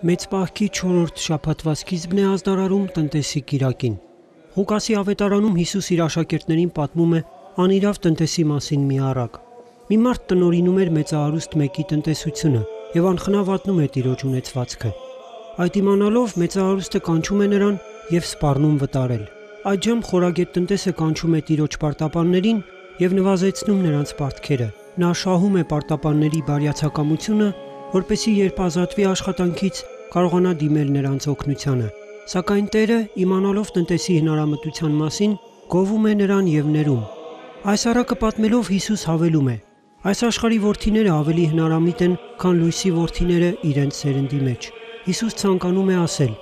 Մեծ պահքի 4-րդ շաբաթվա սկիզբն է ազդարարում տնտեսի կիրակին։ Ղուկասի ավետարանում Հիսուս իր աշակերտներին պատմում է անիրավ տնտեսի մասին մի առակ։ Մի մարդ տնորինում էր մեծահարուստ մեկի տնտեսությունը եւ անխնա վատնում էր տիրոջ ունեցվածքը։ Այդ իմանալով մեծահարուստը կանչում է նրան եւ սպառնում վտարել։ Այդժամ խորագետ տնտեսը կանչում է տիրոջ պարտապաններին եւ նվազեցնում նրանց պարտքերը։ Նա շահում է պարտապանների բարյացակամությունը որպեսի երբ ազատվի աշխատանքից, կարողանա դիմել նրանց օգնությանը։ Սակայն Տերը, իմանալով տնտեսի հնարամտության մասին, գովում է նրան եւ ներում։ Այս առակը պատմելով Հիսուս հավելում է. Այս աշխարհի worth-իները ավելի հնարամիտ են, քան լույսի worth-իները իրենց սերնդի մեջ։ Հիսուս ցանկանում է ասել.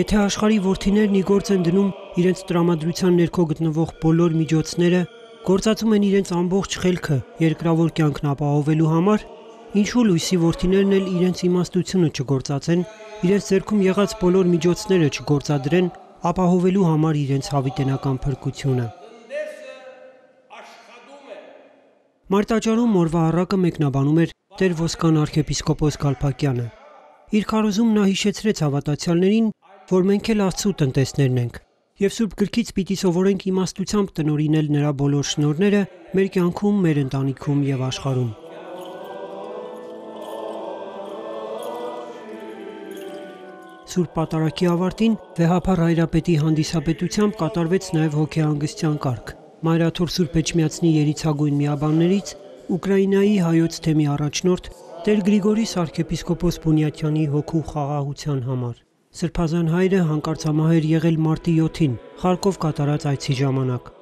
Եթե աշխարհի worth-իներն ի գործ են դնում իրենց տրամադրության ներքո գտնվող բոլոր միջոցները, գործածում են իրենց ամբողջ խելքը երկրավոր կյանքն ապահովելու համար, Ինչու լույսի ворթիներն էլ իրենց իմաստությունը չգործացեն, իրենց ձեռքում եղած բոլոր միջոցները չգործադրեն ապահովելու համար իրենց հավիտենական փրկությունը։ Մարտաճարում օրվա առակը մեկնաբանում էր Տեր Ոսկան arczepiskopos Գալփակյանը։ Իր քարոզում նա հիշեցրեց հավատացյալներին, որ մենք էլ Աստծո տնտեսներն ենք, եւ Սուրբ Գրքից պիտի սովորենք իմաստությամբ տնորինել նրա բոլոր շնորները մեր կյանքում, մեր ընտանիքում եւ աշխարհում։ Սուրբ Պատարագի ավարտին Վեհափար Հայրապետի հանդիսապետությամբ կատարվեց նաև հոգեհանգստյան կարգ։ Մայրաթոր Սուրբ Էջմիածնի երիցագույն միաբաններից Ուկրաինայի հայոց թեմի առաջնորդ Տեր Գրիգորի arczepiskopos Բունյաթյանի հոգու խաղաղության համար։ Սրբազան հայրը հանկարծամահ էր եղել մարտի 7-ին Խարկով կատարած այցի ժամանակ։